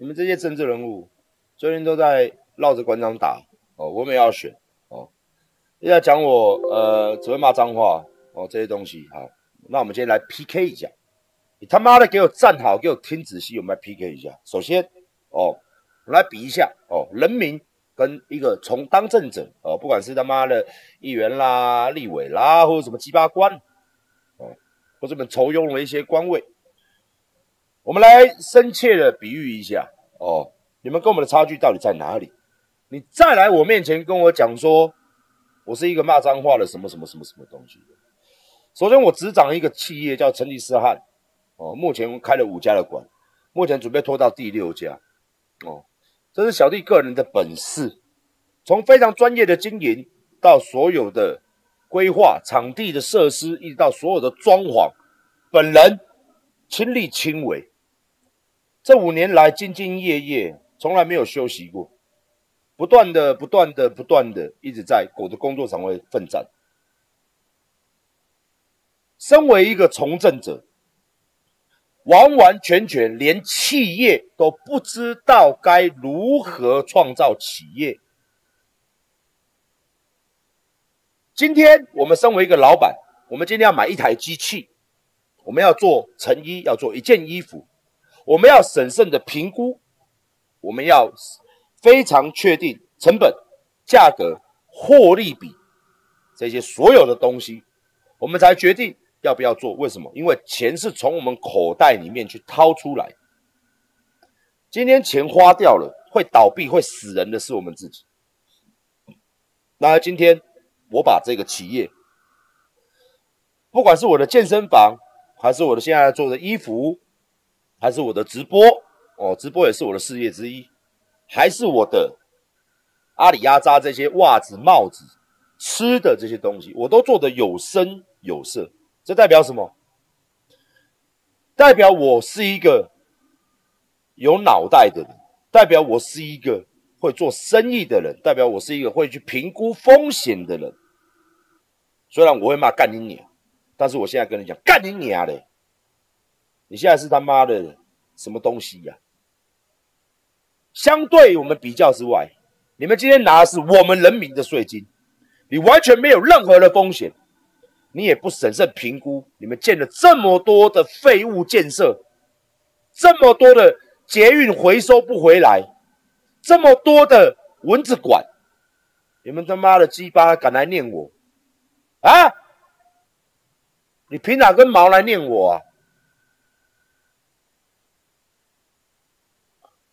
你们这些政治人物最近都在绕着馆长打哦，我们也要选哦，又要讲我呃只会骂脏话哦这些东西。好，那我们今天来 PK 一下，你他妈的给我站好，给我听仔细，我们来 PK 一下。首先哦，我来比一下哦，人民跟一个从当政者哦，不管是他妈的议员啦、立委啦，或者什么鸡巴官哦，或者我们筹用了一些官位。我们来深切的比喻一下哦，你们跟我们的差距到底在哪里？你再来我面前跟我讲说，我是一个骂脏话的什么什么什么什么东西。首先，我执掌一个企业叫成吉思汗哦，目前开了五家的馆，目前准备拖到第六家哦，这是小弟个人的本事，从非常专业的经营到所有的规划、场地的设施，一直到所有的装潢，本人亲力亲为。这五年来兢兢业业，从来没有休息过，不断的、不断的、不断的，一直在我的工作岗位奋战。身为一个从政者，完完全全连企业都不知道该如何创造企业。今天我们身为一个老板，我们今天要买一台机器，我们要做成衣，要做一件衣服。我们要审慎的评估，我们要非常确定成本、价格、获利比这些所有的东西，我们才决定要不要做。为什么？因为钱是从我们口袋里面去掏出来。今天钱花掉了，会倒闭、会死人的是我们自己。那今天我把这个企业，不管是我的健身房，还是我的现在做的衣服。还是我的直播哦，直播也是我的事业之一。还是我的阿里压扎这些袜子、帽子、吃的这些东西，我都做的有声有色。这代表什么？代表我是一个有脑袋的人，代表我是一个会做生意的人，代表我是一个会去评估风险的人。虽然我会骂干你娘，但是我现在跟你讲，干你娘嘞！你现在是他妈的什么东西呀？相对我们比较之外，你们今天拿的是我们人民的税金，你完全没有任何的风险，你也不审慎评估，你们建了这么多的废物建设，这么多的捷运回收不回来，这么多的蚊子馆，你们他妈的鸡巴敢来念我啊？你凭哪根毛来念我啊？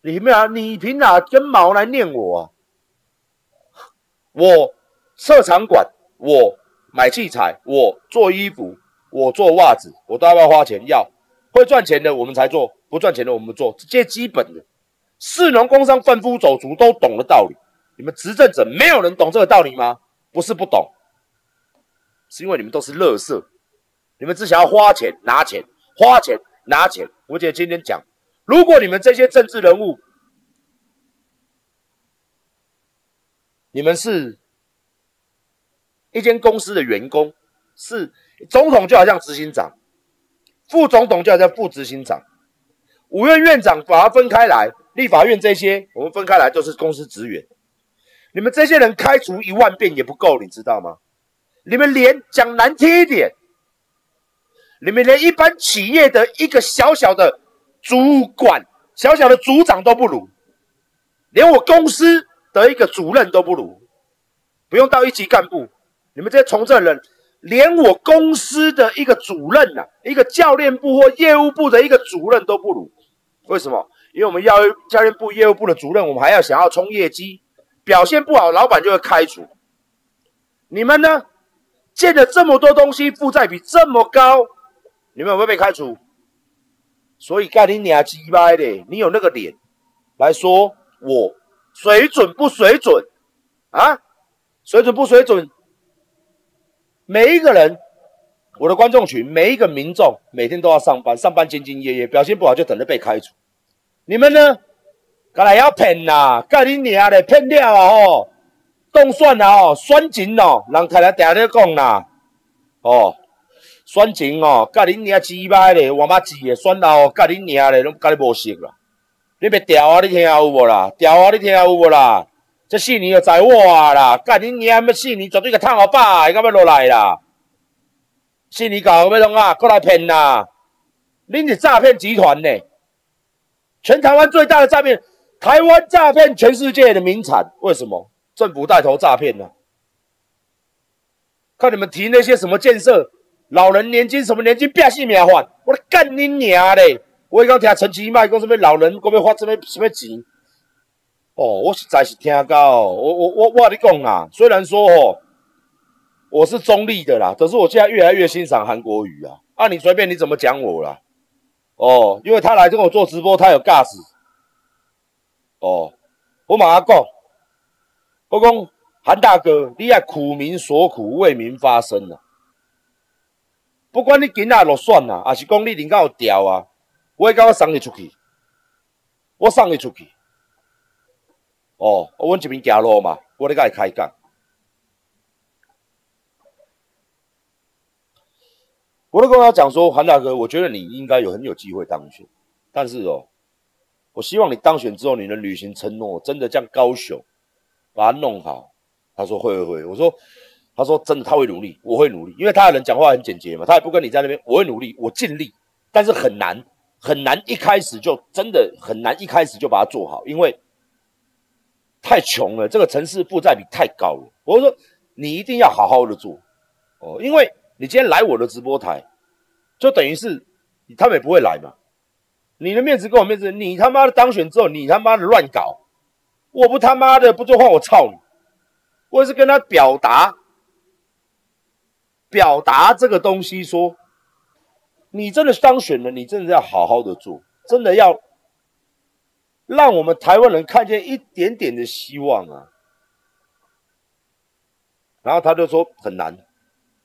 你没有？你凭哪根毛来念我啊？我设场馆，我买器材，我做衣服，我做袜子，我都要不要花钱？要会赚钱的我们才做，不赚钱的我们做，这基本的士农工商贩夫走卒都懂的道理。你们执政者没有人懂这个道理吗？不是不懂，是因为你们都是乐色，你们只想要花钱拿钱，花钱拿钱。我姐今天讲。如果你们这些政治人物，你们是一间公司的员工，是总统就好像执行长，副总统就好像副执行长，五院院长把它分开来，立法院这些我们分开来就是公司职员。你们这些人开除一万遍也不够，你知道吗？你们连讲难听一点，你们连一般企业的一个小小的。主管小小的组长都不如，连我公司的一个主任都不如，不用到一级干部，你们这些从政人，连我公司的一个主任呐，一个教练部或业务部的一个主任都不如。为什么？因为我们要教练部、业务部的主任，我们还要想要冲业绩，表现不好，老板就会开除。你们呢？建了这么多东西，负债比这么高，你们会不会被开除？所以干你娘鸡掰的，你有那个脸来说我水准不水准啊？水准不水准？每一个人，我的观众群，每一个民众，每天都要上班，上班兢兢业业，表现不好就等着被开除。你们呢？干来要骗呐？干你娘的，骗掉啊！哦，冻蒜啊！哦，酸钱哦，人太太定咧讲啦，哦。选情哦，甲恁娘鸡巴咧，我妈鸡的选到，甲恁娘咧，拢甲你无熟啦。你别调啊！你听有无啦？调啊！你听有无啦？这四年就在我啊啦！干你娘！要四年绝对个趁我爸，敢要落来啦！四年搞要弄啊？过来骗啦！恁是诈骗集团呢？全台湾最大的诈骗，台湾诈骗全世界的名产。为什么？政府带头诈骗呢？看你们提那些什么建设、老人年金什么年金，变性命犯，我干你娘嘞！我刚听陈其迈讲什么老人讲要发什么什么钱，哦，我实在是听到，我我我我跟你讲啊，虽然说哦，我是中立的啦，可是我现在越来越欣赏韩国瑜啊，啊，你随便你怎么讲我啦，哦，因为他来跟我做直播，他有 gas，哦，我马上讲，我讲韩大哥，你要苦民所苦，为民发声啊，不管你今仔落选啊，还是讲你人家有调啊。我会甲我送你出去，我送你出去。哦，我阮这边行路嘛，我咧甲伊开讲。我都跟他讲说，韩大哥，我觉得你应该有很有机会当选，但是哦，我希望你当选之后，你能履行承诺，真的将高雄把它弄好。他说会会会，我说，他说真的他会努力，我会努力，因为他的人讲话很简洁嘛，他也不跟你在那边，我会努力，我尽力，但是很难。很难一开始就真的很难一开始就把它做好，因为太穷了，这个城市负债比太高了。我说你一定要好好的做哦，因为你今天来我的直播台，就等于是他们也不会来嘛。你的面子跟我面子，你他妈的当选之后，你他妈的乱搞，我不他妈的不做话，我操你！我也是跟他表达表达这个东西说。你真的当选了，你真的要好好的做，真的要让我们台湾人看见一点点的希望啊！然后他就说很难，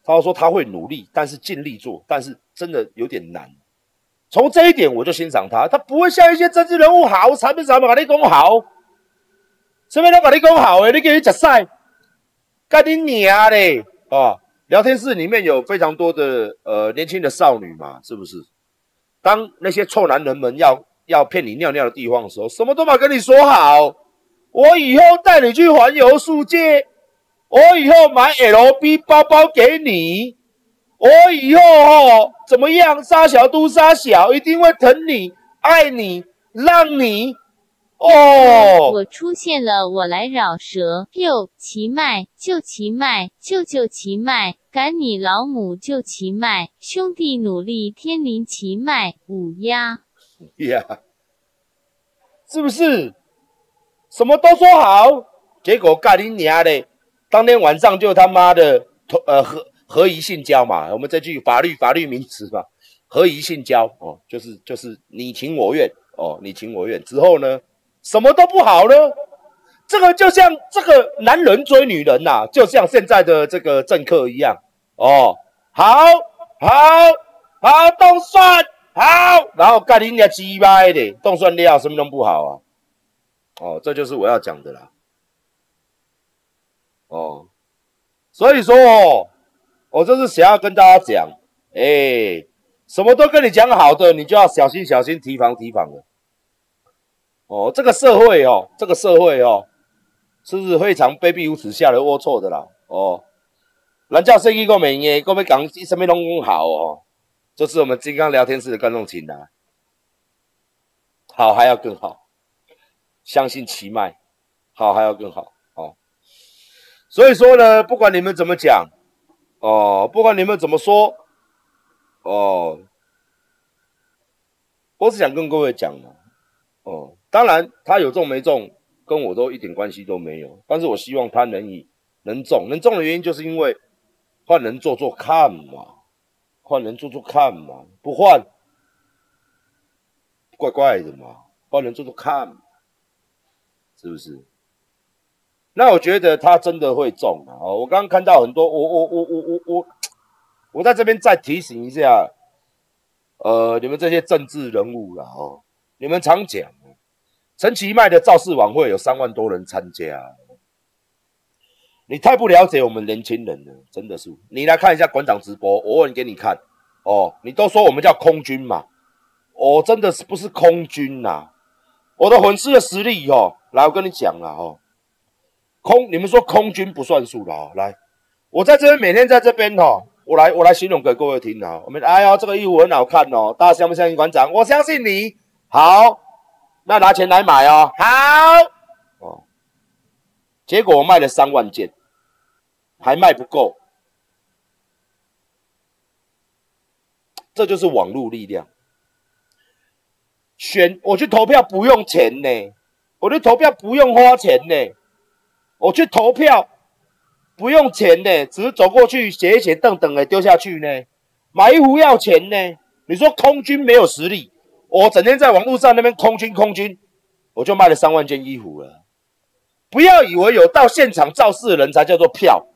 他说他会努力，但是尽力做，但是真的有点难。从这一点我就欣赏他，他不会像一些政治人物好，产品什么把你讲好，什么都把你讲好诶，你给你食晒，干你娘嘞啊！聊天室里面有非常多的呃年轻的少女嘛，是不是？当那些臭男人们要要骗你尿尿的地方的时候，什么都把跟你说好。我以后带你去环游世界，我以后买 LV 包包给你，我以后哦怎么样？杀小都杀小，一定会疼你、爱你、让你。哦，我出现了，我来扰蛇。六奇迈，救奇迈，救救奇迈，赶你老母救其脉，兄弟努力，天临其脉，五。呀，是不是？什么都说好，结果干你娘的！当天晚上就他妈的呃合合宜性交嘛，我们这句法律法律名词嘛，合宜性交哦，就是就是你情我愿哦，你情我愿之后呢？什么都不好呢？这个就像这个男人追女人呐，就像现在的这个政客一样哦。好，好，好，动算好，然后干你家鸡巴的动算料，什么都不好啊。哦，这就是我要讲的啦。哦，所以说哦，我就是想要跟大家讲，哎，什么都跟你讲好的，你就要小心小心提防提防了。哦，这个社会哦，这个社会哦，是是非常卑鄙无耻、下流龌龊的啦？哦，人家生意够美耶，够没讲什么拢讲好哦，这是我们金刚聊天室的观众群呐，好还要更好，相信奇迈，好还要更好。哦。所以说呢，不管你们怎么讲，哦，不管你们怎么说，哦，我是想跟各位讲嘛，哦。当然，他有中没中，跟我都一点关系都没有。但是我希望他能以能中，能中的原因就是因为换人做做看嘛，换人做做看嘛，不换怪怪的嘛，换人做做看，是不是？那我觉得他真的会中啊！我刚刚看到很多，我我我我我我，我在这边再提醒一下，呃，你们这些政治人物了哦，你们常讲。陈其迈的造势晚会有三万多人参加，你太不了解我们年轻人了，真的是。你来看一下馆长直播，我问给你看哦。你都说我们叫空军嘛，我真的是不是空军呐？我的粉丝的实力哦，来，我跟你讲了哦，空，你们说空军不算数了哦，来，我在这边每天在这边哦，我来我来形容给各位听啊，我们哎呀，这个衣服很好看哦，大家相不相信馆长？我相信你，好，那拿钱来买哦，好，哦，结果我卖了三万件，还卖不够。这就是网络力量。选我去投票不用钱呢，我去投票不用花钱呢，我去投票不用钱呢，只是走过去写一写，等等的丢下去呢。买衣服要钱呢。你说空军没有实力，我整天在网络上那边空军空军，我就卖了三万件衣服了。不要以为有到现场造势的人才叫做票，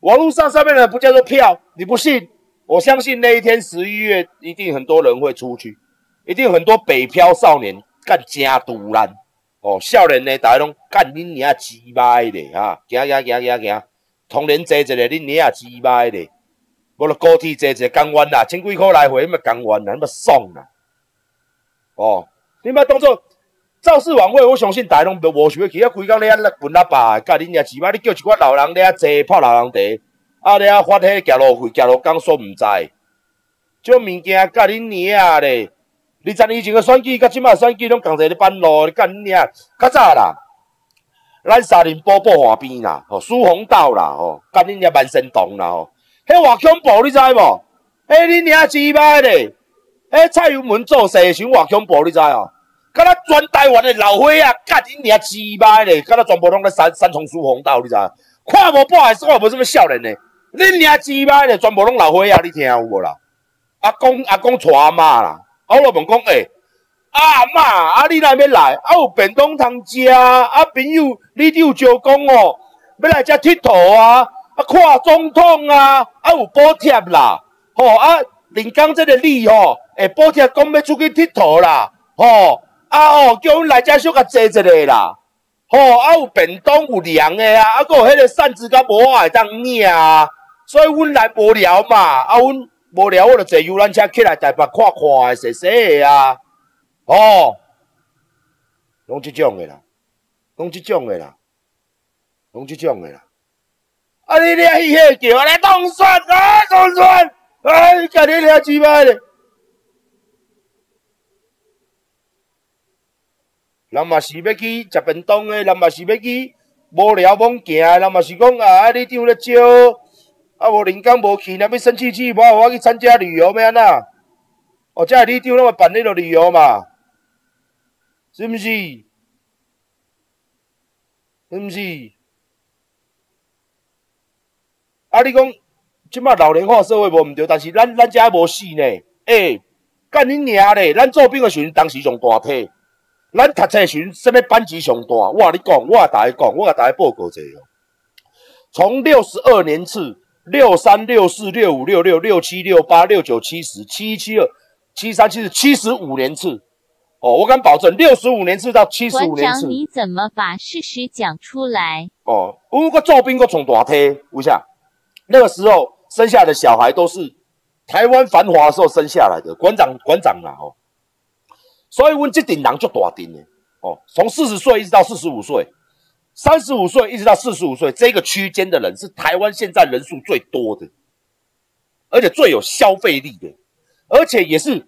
网络上上面的不叫做票，你不信？我相信那一天十一月一定很多人会出去，一定很多北漂少年干家独烂。哦，少年呢大家拢干恁娘鸡巴的哈，行行行行行，同年坐一个恁娘鸡巴的，无了高铁坐一个港湾啦，千几块来回那么港湾啦，那么爽啦，哦，你莫当作造势晚会，我相信大家拢无想要去，啊，规工咧啊滚喇叭，甲恁娘鸡巴，你叫一寡老人咧啊坐泡老人茶。啊！咧啊发迄行路费，行路讲说毋知，种物件甲恁娘咧！二十年前个选举，甲即摆选举拢共在咧办路，你甲恁娘较早啦，咱沙林波波河边啦，吼，苏洪道啦，吼，甲恁娘万盛洞啦，吼，迄偌恐怖，你知无？迄恁娘鸡巴咧！迄蔡英文做势时偌恐怖，你知哦？甲咱全台湾的老伙仔，甲恁娘鸡巴咧！甲咱全部拢咧三三重苏洪道，你知？看无报还是看无什么少年呢？恁娘鸡巴咧，全部拢老伙仔，你听有无啦？阿公阿公娶阿妈啦，我老问讲，诶，阿妈，啊你哪边来？啊有便当通食，啊朋友，你有招讲哦，要来遮佚佗啊，啊看总统啊，啊有补贴啦，吼啊临江这个你吼，会补贴讲要出去佚佗啦，吼啊哦叫阮来遮小甲坐一下啦，吼啊有便当有凉的啊，啊搁有迄个扇子甲无我会当领啊。所以阮来无聊嘛，啊，阮无聊，我就坐游览车起来台北看看的，踅踅的啊，哦，拢即种的啦，拢即种的啦，拢即种的啦。啊，你俩伊遐叫来当选啊，当选，哎，家己俩鸡巴咧。人嘛是要去食便当的，人嘛是要去无聊罔行，人嘛是讲啊，你张咧招。啊！无人工无去，那要生气气，无我去参加旅游咩呐？哦，这里长那么办迄落旅游嘛？是毋是？是毋是？啊！你讲即摆老龄化社会无毋对，但是咱咱遮无死呢。诶，干恁娘咧！咱做兵的时阵，当时上大体，咱读册时阵，什么班级上大？我甲你讲，我甲大家讲，我甲大家报告者哦。从六十二年次。六三六四六五六六六七六八六九七十七一七二七三七四七十五年次哦，我敢保证六十五年次到七十五年次。你怎么把事实讲出来？哦，我个做兵个从大梯，为啥？那个时候生下的小孩都是台湾繁华的时候生下来的，馆长馆长啦哦，所以阮这顶人就大顶的哦，从四十岁一直到四十五岁。三十五岁一直到四十五岁这个区间的人是台湾现在人数最多的，而且最有消费力的，而且也是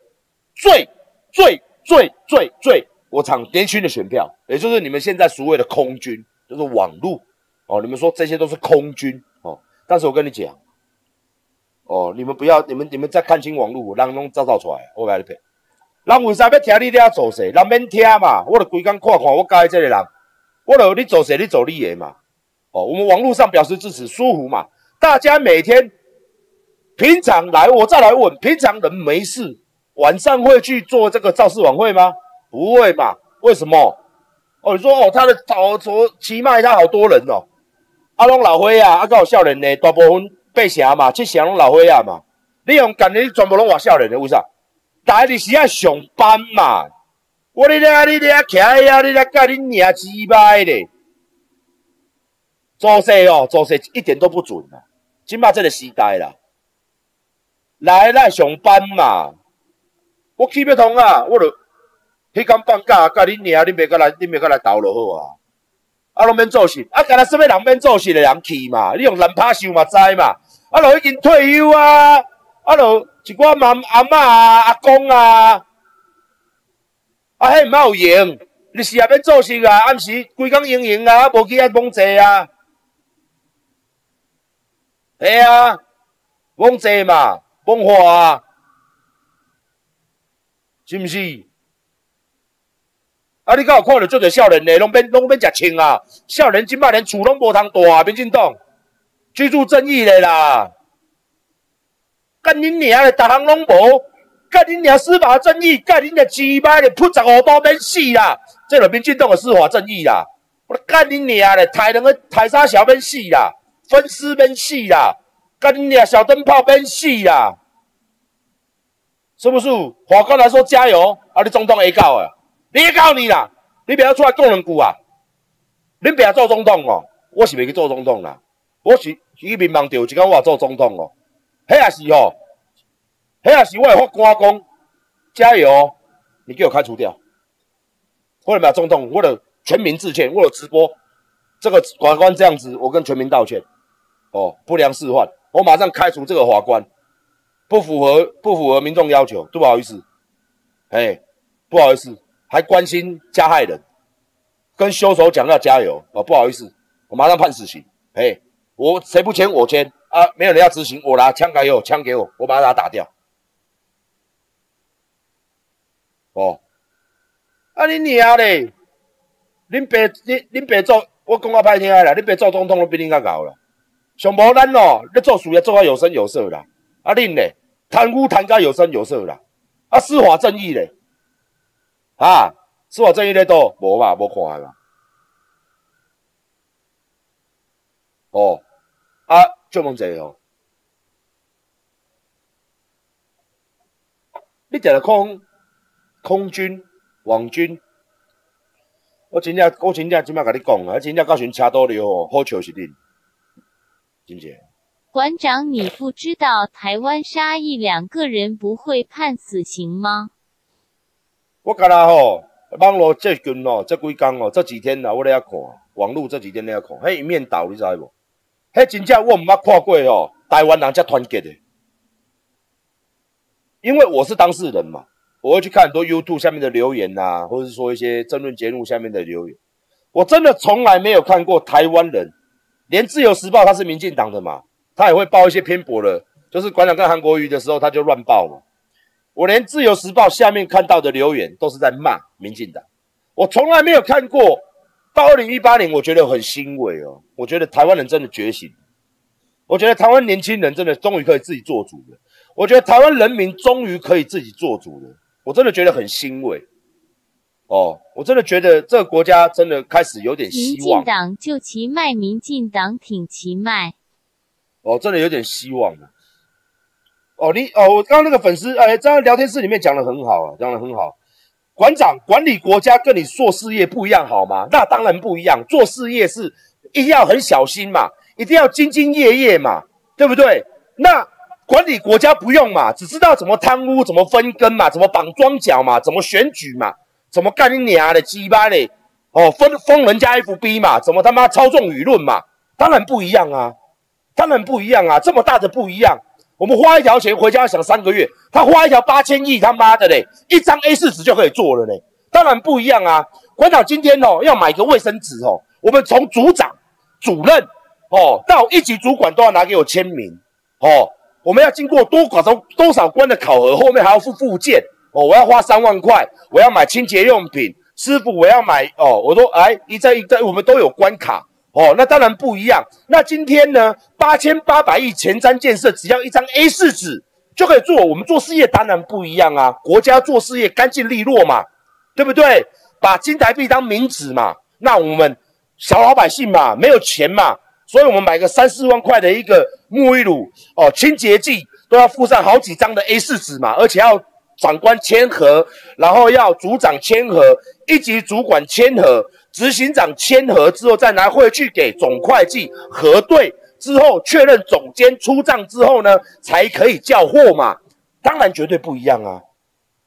最最最最最我场年轻的选票，也就是你们现在所谓的空军，就是网络哦。你们说这些都是空军哦，但是我跟你讲哦，你们不要，你们你们再看清网络，让弄造造出来，我跟你骗。人为啥要听你俩做事？人免听嘛，我就规工看看我介这个人。我了，你做谁？你走立言嘛？哦，我们网络上表示支持，舒服嘛？大家每天平常来，我再来问，平常人没事，晚上会去做这个造势晚会吗？不会嘛？为什么？哦，你说哦，他的早昨起码他好多人哦，阿龙老灰啊，阿有少年呢，大部分八成嘛，七成拢老灰啊嘛。你用干你全部拢话少年的，为啥？大家是要上班嘛？我你咧，你咧徛喺啊！你咧教你娘鸡巴咧，做事哦，做事一点都不准啊！今嘛这个时代啦，来来上班嘛，我去不通啊！我著迄天放假，甲恁娘，恁别过来，恁别过来斗就好啊。啊，拢免做事，啊，干那什么人免做事的人去嘛？你用人拍想嘛知嘛？啊，都已经退休啊，啊，都一寡妈阿嬷啊、阿公啊，啊，迄毋有用，你是也免做事啊？暗时规工闲闲啊，无去遐蒙坐啊？系啊，蒙坐嘛，蒙花啊，是毋是？啊！你敢有看到做者少年的，拢免拢免食穿啊！少年今摆连厝拢无通住啊，民进党居住正义的啦！干恁娘的，逐项拢无，干恁娘司法正义，干恁娘鸡巴的，扑十五包免死啦！这个民进党的司法正义啦！我干恁娘的，抬两个抬沙小免死啦，分尸免死啦，干恁娘小灯泡免死啦！是不是？法官来说加油，啊！你总统会到啊！你告你啦！你不要出来讲两句啊！恁不要做总统哦！我是袂去做总统啦，我是去民望调，一讲我做总统哦。迄也是哦，迄也是我会发官讲加油！你给我开除掉！为什么要总统？为了全民致歉，为了直播这个法官这样子，我跟全民道歉哦，不良示范，我马上开除这个法官，不符合不符合民众要求，不好意思，哎，不好意思。还关心加害人，跟凶手讲要加油哦，不好意思，我马上判死刑。嘿，我谁不签我签啊？没有人要执行，我拿枪给我，枪给我，我把他打掉。哦，啊你娘嘞！恁爸恁恁爸做，我讲我歹听啦，恁爸做总统都比恁较高啦。上无咱哦，你做事业做啊有声有色啦。啊恁嘞，贪污贪甲有声有色啦。啊司法正义嘞。啊，司法正义咧多无嘛？无看嘛？哦，啊，做梦者哦，你定来空空军、王军，我真正我真正即摆甲你讲啊，真正到时车多了哦，好笑是恁，真正。馆长，你不知道台湾杀一两个人不会判死刑吗？我干啦吼，网络最近哦，这几天哦，这几天啦，我咧遐看网络这几天咧遐看，迄一面倒你知无？迄真正我毋捌看过哦，台湾人遮团结的。因为我是当事人嘛，我会去看很多 YouTube 下面的留言呐，或者是说一些争论节目下面的留言。我真的从来没有看过台湾人，连自由时报他是民进党的嘛，他也会报一些偏颇的，就是馆长跟韩国瑜的时候，他就乱报嘛。我连《自由时报》下面看到的留言都是在骂民进党，我从来没有看过。到二零一八年，我觉得很欣慰哦，我觉得台湾人真的觉醒，我觉得台湾年轻人真的终于可以自己做主了，我觉得台湾人民终于可以自己做主了，我真的觉得很欣慰。哦，我真的觉得这个国家真的开始有点希望。民进党就其脉，民进党挺其脉。哦，真的有点希望了。哦，你哦，我刚刚那个粉丝，哎，在聊天室里面讲的很好啊，讲的很好。馆长管理国家跟你做事业不一样，好吗？那当然不一样。做事业是一定要很小心嘛，一定要兢兢业业嘛，对不对？那管理国家不用嘛，只知道怎么贪污，怎么分羹嘛，怎么绑庄脚嘛，怎么选举嘛，怎么干你娘的鸡巴嘞？哦，封封人家 FB 嘛，怎么他妈操纵舆论嘛？当然不一样啊，当然不一样啊，这么大的不一样。我们花一条钱回家要想三个月，他花一条八千亿，他妈的嘞，一张 A 四纸就可以做了嘞。当然不一样啊！馆长今天哦要买个卫生纸哦，我们从组长、主任哦到一级主管都要拿给我签名哦。我们要经过多少多少关的考核，后面还要付附件哦。我要花三万块，我要买清洁用品，师傅我要买哦。我说哎，一在一在，我们都有关卡。哦，那当然不一样。那今天呢？八千八百亿前瞻建设，只要一张 A 四纸就可以做。我们做事业当然不一样啊，国家做事业干净利落嘛，对不对？把金台币当冥纸嘛。那我们小老百姓嘛，没有钱嘛，所以我们买个三四万块的一个沐浴乳哦，清洁剂都要附上好几张的 A 四纸嘛，而且要长官签合，然后要组长签合，一级主管签合。执行长签合之后，再拿回去给总会计核对之后，确认总监出账之后呢，才可以叫货嘛。当然绝对不一样啊！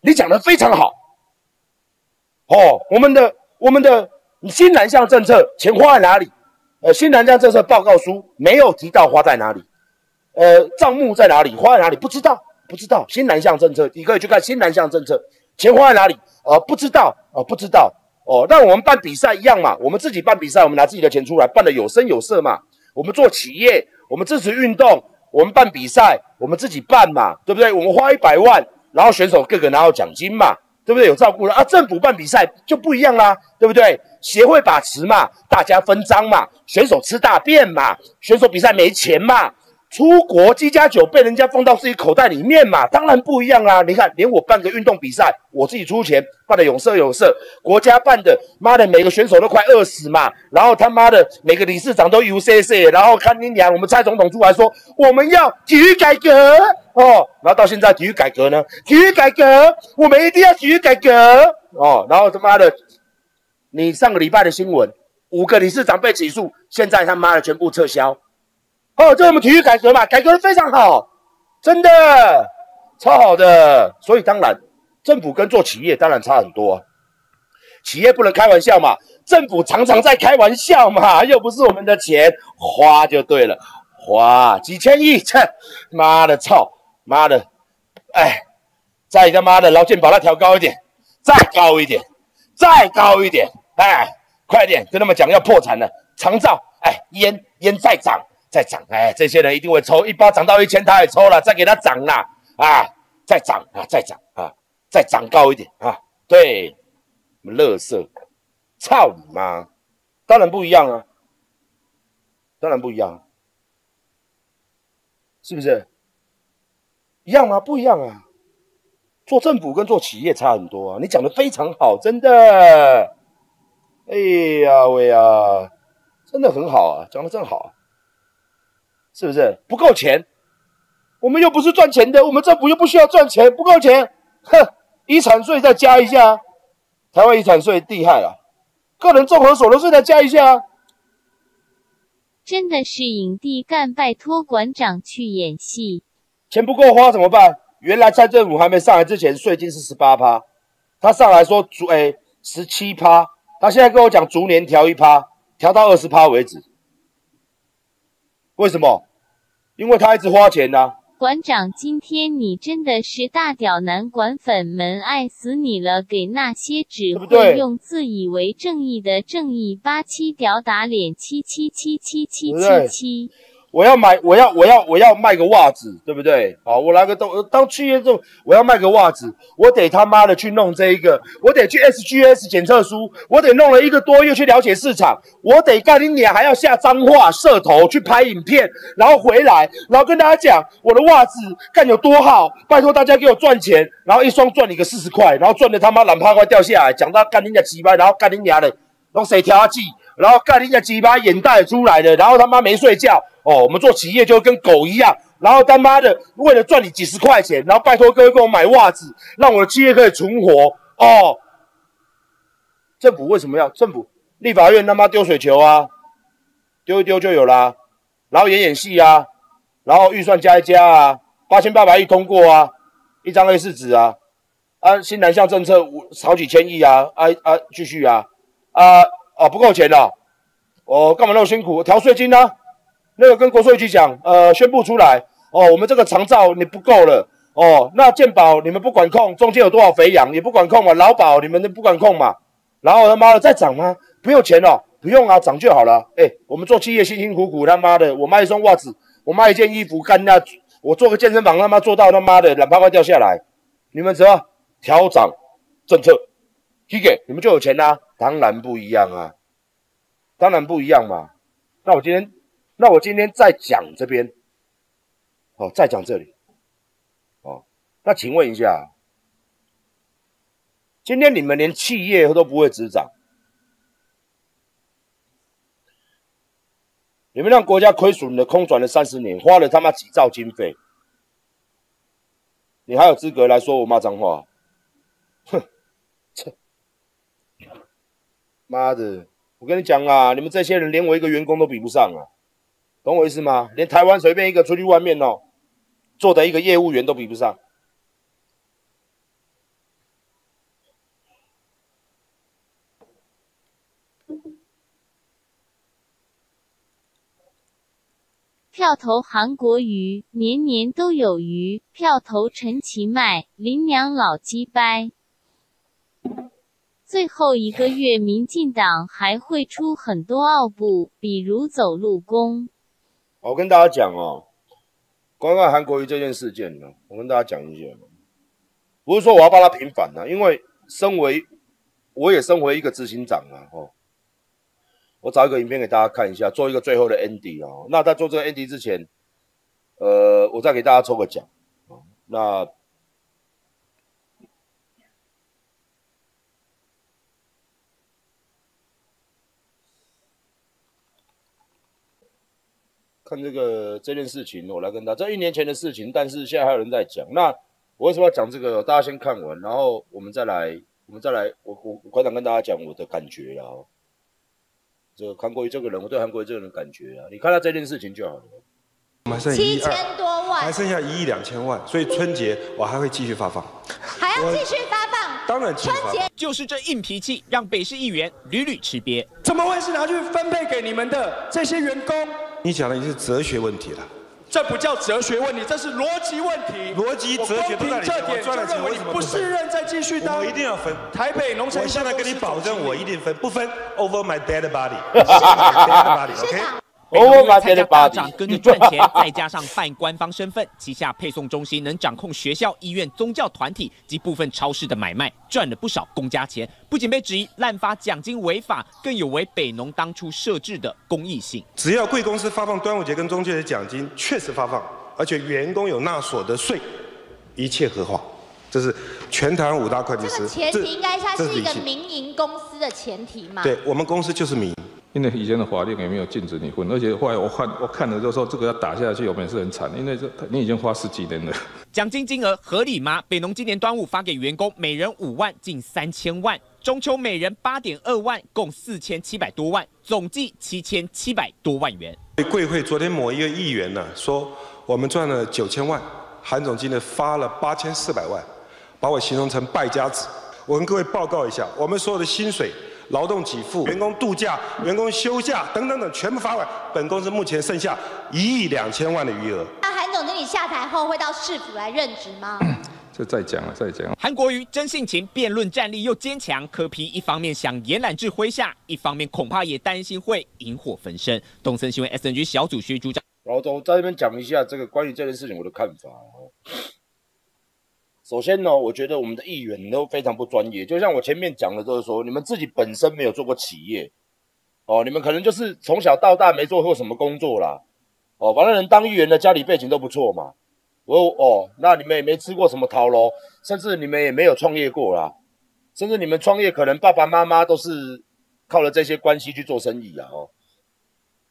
你讲的非常好，哦，我们的我们的新南向政策钱花在哪里？呃，新南向政策报告书没有提到花在哪里，呃，账目在哪里？花在哪里？不知道，不知道。新南向政策，你可以去看新南向政策，钱花在哪里？呃，不知道，呃，不知道。哦，那我们办比赛一样嘛，我们自己办比赛，我们拿自己的钱出来办的有声有色嘛。我们做企业，我们支持运动，我们办比赛，我们自己办嘛，对不对？我们花一百万，然后选手个个拿到奖金嘛。对不对？有照顾了啊！政府办比赛就不一样啦，对不对？协会把持嘛，大家分赃嘛，选手吃大便嘛，选手比赛没钱嘛。出国机加酒被人家放到自己口袋里面嘛，当然不一样啦。你看，连我办个运动比赛，我自己出钱办的有色有色，国家办的，妈的，每个选手都快饿死嘛。然后他妈的，每个理事长都 U C C，然后看你娘，我们蔡总统出来说我们要体育改革哦，然后到现在体育改革呢？体育改革，我们一定要体育改革哦。然后他妈的，你上个礼拜的新闻，五个理事长被起诉，现在他妈的全部撤销。哦，这我们体育改革嘛，改革的非常好，真的超好的。所以当然，政府跟做企业当然差很多。企业不能开玩笑嘛，政府常常在开玩笑嘛，又不是我们的钱，花就对了，花几千亿，切，妈的操，妈的，哎，再他妈的劳健保它调高一点，再高一点，再高一点，哎，快点跟他们讲要破产了，长照，哎，烟烟再涨。再涨，哎，这些人一定会抽，一包涨到一千，他也抽了，再给他涨啦，啊，再涨啊，再涨啊，再涨高一点啊，对，乐色，操你妈，当然不一样啊，当然不一样，是不是？一样吗？不一样啊，做政府跟做企业差很多啊，你讲的非常好，真的，哎呀喂呀，真的很好啊，讲的真好。是不是不够钱？我们又不是赚钱的，我们政府又不需要赚钱，不够钱，哼，遗产税再加一下，台湾遗产税厉害了，个人综合所得税再加一下。真的是影帝干，拜托馆长去演戏。钱不够花怎么办？原来蔡政府还没上来之前，税金是十八趴，他上来说逐诶十七趴，他现在跟我讲逐年调一趴，调到二十趴为止。为什么？因为他一直花钱呐。馆长，今天你真的是大屌男，馆粉们爱死你了！给那些只会用自以为正义的正义八七屌打脸，七七七七七七七。我要买，我要，我要，我要卖个袜子，对不对？好，我来个东当企业这种，我要卖个袜子，我得他妈的去弄这一个，我得去 SGS 检测书，我得弄了一个多月去了解市场，我得干你娘还要下脏话，射头去拍影片，然后回来，然后跟大家讲我的袜子干有多好，拜托大家给我赚钱，然后一双赚你个四十块，然后赚的他妈懒趴快掉下来，讲到干你娘鸡巴，然后干你娘的用谁调剂，然后干你娘鸡巴眼袋出来的，然后他妈没睡觉。哦，我们做企业就跟狗一样，然后他妈的为了赚你几十块钱，然后拜托各位给我买袜子，让我的企业可以存活。哦，政府为什么要？政府立法院他妈丢水球啊，丢一丢就有啦，然后演演戏啊，然后预算加一加啊，八千八百亿通过啊，一张 A 四纸啊，啊新南向政策五好几千亿啊，啊啊继续啊，啊啊不够钱了，哦干嘛那么辛苦？调税金呢？那个跟国税局讲，呃，宣布出来哦，我们这个长照你不够了哦，那健保你们不管控，中间有多少肥羊也不管控嘛，劳保你们都不管控嘛，然后他妈的再涨吗？不用钱哦，不用啊，涨就好了。哎，我们做企业辛辛苦苦，他妈的，我卖一双袜子，我卖一件衣服，干那我做个健身房，他妈做到他妈的懒趴快掉下来，你们怎么调涨政策，批给你们就有钱啦？当然不一样啊，当然不一样嘛。那我今天。那我今天再讲这边，哦，再讲这里，哦，那请问一下，今天你们连企业都不会执掌，你们让国家亏损的空转了三十年，花了他妈几兆经费，你还有资格来说我骂脏话？哼，妈的！我跟你讲啊，你们这些人连我一个员工都比不上啊，懂我意思吗？连台湾随便一个出去外面哦做的一个业务员都比不上。票头韩国鱼，年年都有余；票头陈其迈，林娘老鸡掰。最后一个月，民进党还会出很多奥布，比如走路工。我跟大家讲哦，关于韩国瑜这件事件呢，我跟大家讲一下，不是说我要帮他平反呢，因为身为我也身为一个执行长啊，哦。我找一个影片给大家看一下，做一个最后的 ending 啊。那在做这个 ending 之前，呃，我再给大家抽个奖啊。那看这个这件事情，我来跟他这一年前的事情，但是现在还有人在讲。那我为什么要讲这个？大家先看完，然后我们再来，我们再来，我我馆长跟大家讲我的感觉啊。这个韩国瑜这个人，我对韩国瑜这个人感觉啊，你看到这件事情就好了。我们还剩七千多万，还剩下一亿两千万，所以春节我还会继续发放，还要继续发放。当然，春节就是这硬脾气，让北市议员屡屡吃瘪。怎么会是拿去分配给你们的这些员工？你讲的已经是哲学问题了。这不叫哲学问题，这是逻辑问题。逻辑哲学不在里面。我赚了钱为什么不是任再继续当？我一定要分。台北农产我现在跟你保证，我一定分，不分。Over my dead body。OK。哦，马天的巴掌跟着赚钱，再加上半官方身份，旗下配送中心能掌控学校、医院、宗教团体及部分超市的买卖，赚了不少公家钱。不仅被质疑滥发奖金违法，更有违北农当初设置的公益性。只要贵公司发放端午节跟中秋节奖金，确实发放，而且员工有纳所得税，一切合法。这是全台湾五大会计师。这个前提应该它是一个民营公司的前提嘛？对我们公司就是民营。因为以前的法律也没有禁止你婚，而且后来我看我看了就说这个要打下去，我们是很惨，因为这你已经花十几年了。奖金金额合理吗？北农今年端午发给员工每人五万，近三千万；中秋每人八点二万，共四千七百多万，总计七千七百多万元。贵会昨天某一个议员呢说，我们赚了九千万，韩总今天发了八千四百万，把我形容成败家子。我跟各位报告一下，我们所有的薪水。劳动给付、员工度假、员工休假等等等，全部发完。本公司目前剩下一亿两千万的余额。那韩总经理下台后会到市府来任职吗？这再讲了，再讲。韩国瑜真性情，辩论战力又坚强，柯批一方面想延揽至麾下，一方面恐怕也担心会引火焚身。东森新闻 SNG 小组徐组长，老总在这边讲一下这个关于这件事情我的看法哦。首先呢，我觉得我们的议员都非常不专业。就像我前面讲的，就是说你们自己本身没有做过企业，哦，你们可能就是从小到大没做过什么工作啦，哦，反正能当议员的家里背景都不错嘛。我哦，那你们也没吃过什么桃喽，甚至你们也没有创业过啦，甚至你们创业可能爸爸妈妈都是靠了这些关系去做生意啊，哦，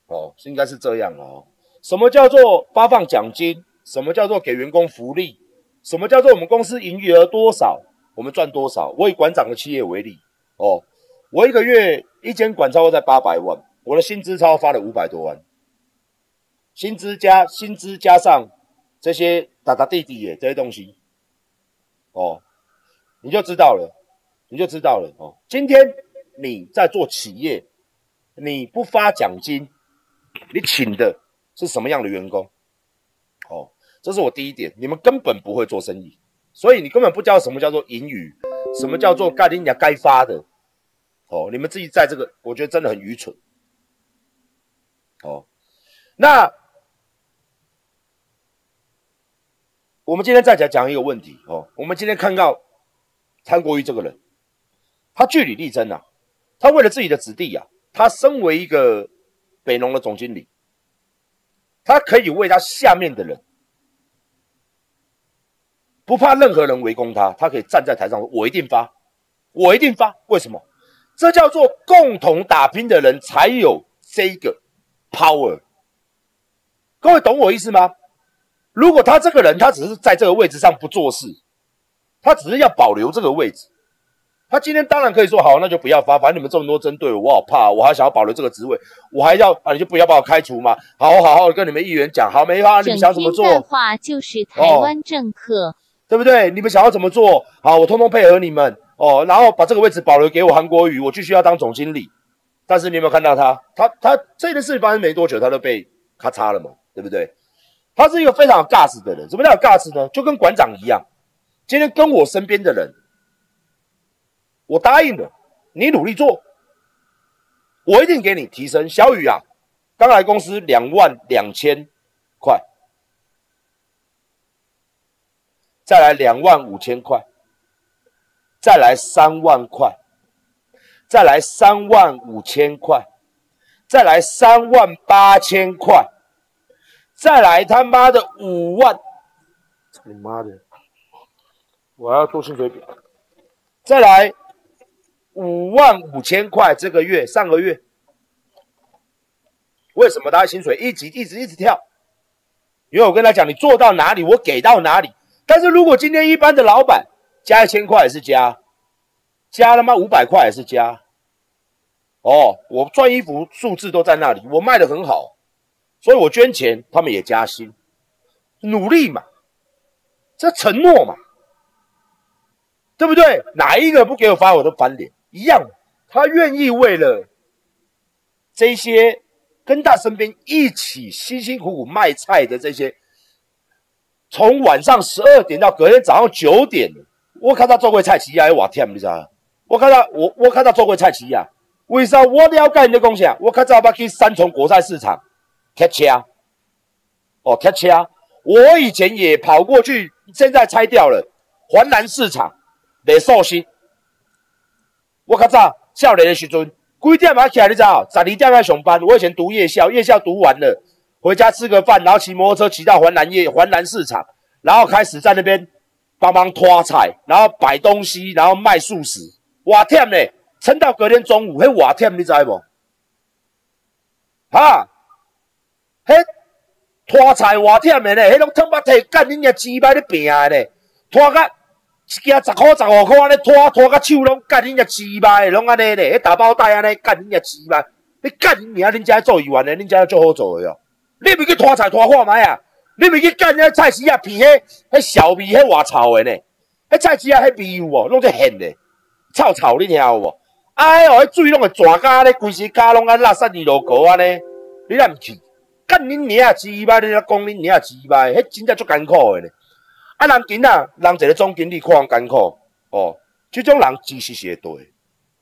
哦，应该是这样哦。什么叫做发放奖金？什么叫做给员工福利？什么叫做我们公司营业额多少，我们赚多少？我以馆长的企业为例，哦，我一个月一间馆超过在八百万，我的薪资超发了五百多万，薪资加薪资加上这些打打弟弟耶这些东西，哦，你就知道了，你就知道了哦。今天你在做企业，你不发奖金，你请的是什么样的员工？这是我第一点，你们根本不会做生意，所以你根本不知道什么叫做盈余，什么叫做该人家该发的，哦，你们自己在这个，我觉得真的很愚蠢，哦，那我们今天再讲讲一个问题哦，我们今天看到韩国瑜这个人，他据理力争啊，他为了自己的子弟啊，他身为一个北农的总经理，他可以为他下面的人。不怕任何人围攻他，他可以站在台上说：“我一定发，我一定发。”为什么？这叫做共同打拼的人才有这个 power。各位懂我意思吗？如果他这个人他只是在这个位置上不做事，他只是要保留这个位置，他今天当然可以说：“好，那就不要发。反正你们这么多针对我，我好怕，我还想要保留这个职位，我还要啊，你就不要把我开除嘛。”好好好跟你们议员讲，好没发，你们想怎么做？的话就是台湾政客。对不对？你们想要怎么做？好，我通通配合你们哦。然后把这个位置保留给我韩国瑜，我继续要当总经理。但是你有没有看到他？他他这件事发生没多久，他都被咔嚓了嘛，对不对？他是一个非常有 gas 的人。什么叫有 gas 呢？就跟馆长一样，今天跟我身边的人，我答应了，你努力做，我一定给你提升。小雨啊，刚来公司两万两千块，再来两万五千块，再来三万块，再来三万五千块，再来三万八千块。再来他妈的五万！你妈的！我要做薪水表。再来五万五千块，这个月上个月，为什么他薪水一直一直一直跳？因为我跟他讲，你做到哪里，我给到哪里。但是如果今天一般的老板加一千块也是加，加他妈五百块也是加。哦，我赚衣服数字都在那里，我卖的很好。所以我捐钱，他们也加薪，努力嘛，这承诺嘛，对不对？哪一个不给我发，我都翻脸一样。他愿意为了这些跟他身边一起辛辛苦苦卖菜的这些，从晚上十二点到隔天早上九点，我看到做过菜奇亚，我天，你知道？我看到我我看到做过菜奇亚，为啥我了解你的贡献？我看到要去三重国菜市场。贴车，哦，贴车。我以前也跑过去，现在拆掉了。环南市场卖寿司。我较早少年的时阵，几点啊起来？你知道？十二点要上班。我以前读夜校，夜校读完了，回家吃个饭，然后骑摩托车骑到环南夜环南市场，然后开始在那边帮忙拖菜，然后摆东西，然后卖素食。哇天呢，撑到隔天中午，嘿哇天，你知不？哈？嘿，拖菜偌忝的咧，迄种汤巴提干恁娘鸡巴咧拼的咧，拖甲一件十块十五块安尼拖，拖甲手拢干恁娘鸡巴的，拢安尼咧，迄大包袋安尼干恁娘鸡巴，你干恁娘恁家做鱼丸的，恁家做好做的哦。你咪去拖菜拖看卖啊？你咪去干遐菜市啊？片迄迄小味迄外臭的呢？迄菜市啊迄味有无？拢在咸的，臭臭你听有无？哎哟，迄水拢会转甲咧，规身骹拢安垃圾二路沟安尼，你哪毋去？干恁娘啊！鸡巴，你咧讲恁娘啊！鸡巴，迄真正足艰苦的咧。啊，人囡仔，人一个总经理看艰苦哦。这种人其实是会对，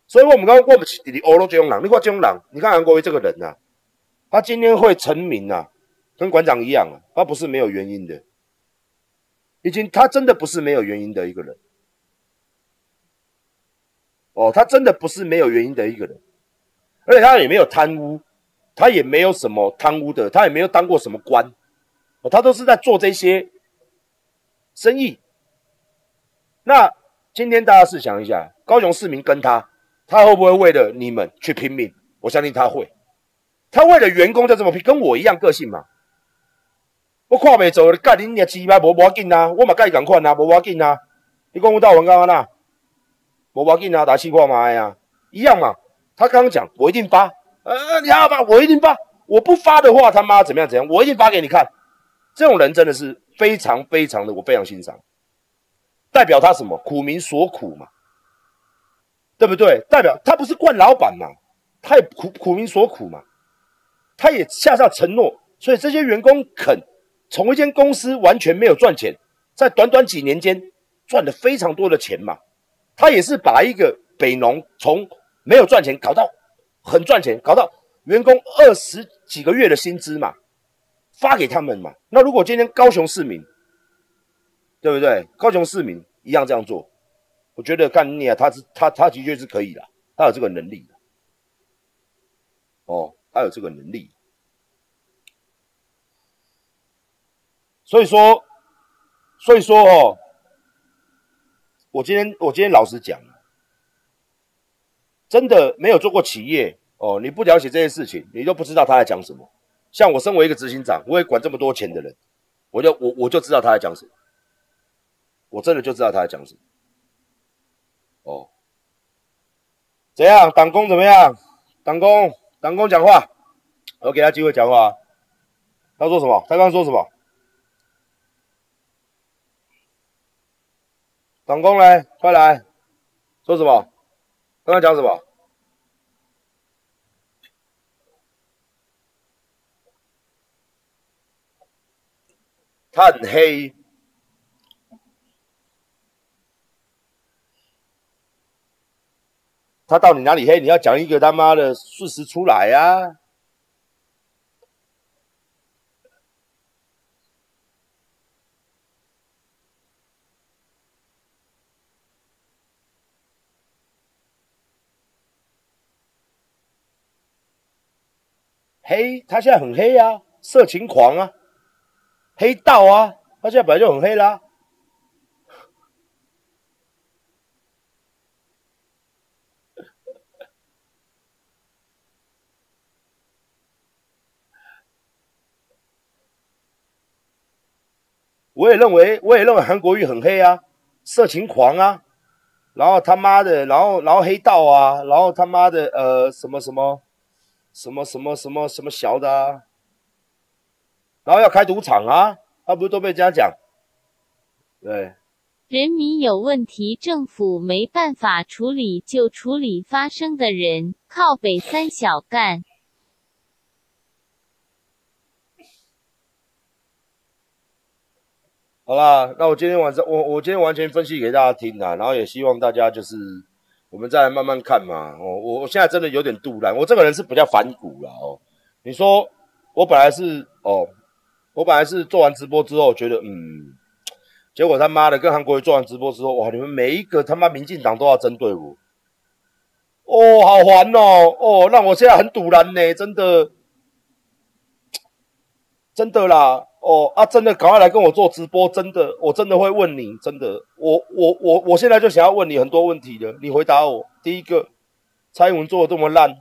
所以我们讲，我们是伫咧欧陆这种人。你看这种人，你看韩国瑜这个人呐，他今天会成名啊，跟馆长一样啊，他不是没有原因的。已经，他真的不是没有原因的一个人。哦，他真的不是没有原因的一个人，而且他也没有贪污。他也没有什么贪污的，他也没有当过什么官，哦他都是在做这些生意。那今天大家试想一下，高雄市民跟他，他会不会为了你们去拼命？我相信他会。他为了员工就这么拼，跟我一样个性嘛。我看袂做，干你娘鸡巴，无无要紧啊，我嘛甲伊共款啊，无要紧啊。你讲我到文刚刚那，无要紧啊，打气看嘛哎呀，一样嘛。他刚刚讲，我一定发。呃，你好吧，我一定发。我不发的话，他妈怎么样？怎样？我一定发给你看。这种人真的是非常非常的，我非常欣赏。代表他什么？苦民所苦嘛，对不对？代表他不是惯老板嘛，他也苦苦民所苦嘛，他也下下承诺，所以这些员工肯从一间公司完全没有赚钱，在短短几年间赚了非常多的钱嘛。他也是把一个北农从没有赚钱搞到。很赚钱，搞到员工二十几个月的薪资嘛，发给他们嘛。那如果今天高雄市民，对不对？高雄市民一样这样做，我觉得干你啊，他是他他的确是可以的，他有这个能力的。哦，他有这个能力。所以说，所以说哦，我今天我今天老实讲。真的没有做过企业哦，你不了解这些事情，你都不知道他在讲什么。像我身为一个执行长，我也管这么多钱的人，我就我我就知道他在讲什么，我真的就知道他在讲什么。哦，怎样？党工怎么样？党工，长工讲话，我给他机会讲话。他说什么？他刚说什么？长工来，快来，说什么？刚刚讲什么？他很黑。他到底哪里黑？你要讲一个他妈的事实出来呀！黑，他现在很黑啊，色情狂啊，黑道啊，他现在本来就很黑啦。我也认为，我也认为韩国瑜很黑啊，色情狂啊，然后他妈的，然后然后黑道啊，然后他妈的呃什么什么什么什么什么什么小的啊，然后要开赌场啊，他不是都被这样讲？对，人民有问题，政府没办法处理，就处理发生的人，靠北三小干。好啦，那我今天晚上我我今天完全分析给大家听啊，然后也希望大家就是我们再来慢慢看嘛。哦，我我现在真的有点肚腩，我这个人是比较反骨了哦。你说我本来是哦，我本来是做完直播之后觉得嗯，结果他妈的跟韩国瑜做完直播之后，哇，你们每一个他妈民进党都要针对我，哦，好烦哦，哦，让我现在很堵然呢，真的，真的啦。哦啊，真的，赶快来跟我做直播！真的，我真的会问你，真的，我我我我现在就想要问你很多问题的，你回答我。第一个，蔡英文做的这么烂，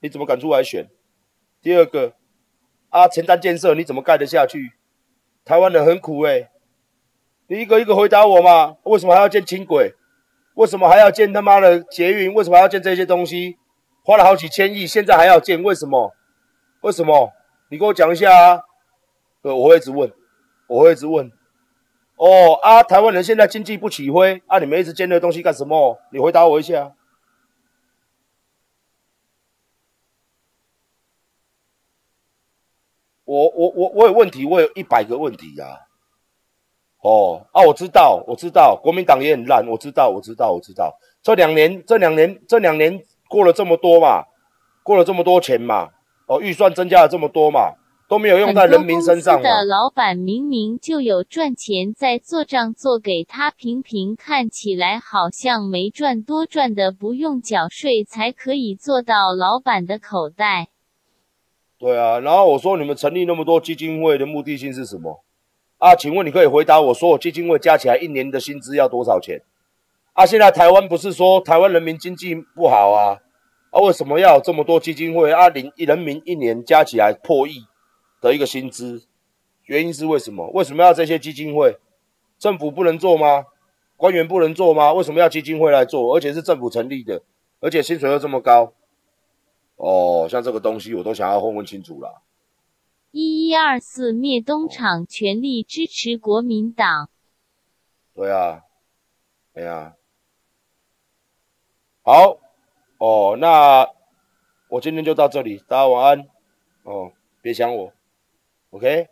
你怎么敢出来选？第二个，啊，前瞻建设你怎么盖得下去？台湾人很苦哎，你一个一个回答我嘛。为什么还要建轻轨？为什么还要建他妈的捷运？为什么还要建这些东西？花了好几千亿，现在还要建，为什么？为什么？你给我讲一下啊！对，我会一直问，我会一直问。哦啊，台湾人现在经济不起飞啊，你们一直建那东西干什么？你回答我一下。我我我我有问题，我有一百个问题呀。哦啊，我知道，我知道，国民党也很烂，我知道，我知道，我知道。这两年，这两年，这两年过了这么多嘛，过了这么多钱嘛，哦，预算增加了这么多嘛。都没有用在人民身上的老板明明就有赚钱在做账，做给他平平，看起来好像没赚多赚的，不用缴税才可以做到老板的口袋。对啊，然后我说你们成立那么多基金会的目的性是什么？啊，请问你可以回答我说，我基金会加起来一年的薪资要多少钱？啊，现在台湾不是说台湾人民经济不好啊？啊，为什么要有这么多基金会？啊，零人民一年加起来破亿？的一个薪资，原因是为什么？为什么要这些基金会？政府不能做吗？官员不能做吗？为什么要基金会来做？而且是政府成立的，而且薪水又这么高？哦，像这个东西我都想要问问清楚了。一一二四灭东厂，全力支持国民党。对啊，对啊，好哦，那我今天就到这里，大家晚安哦。别想我 Okay?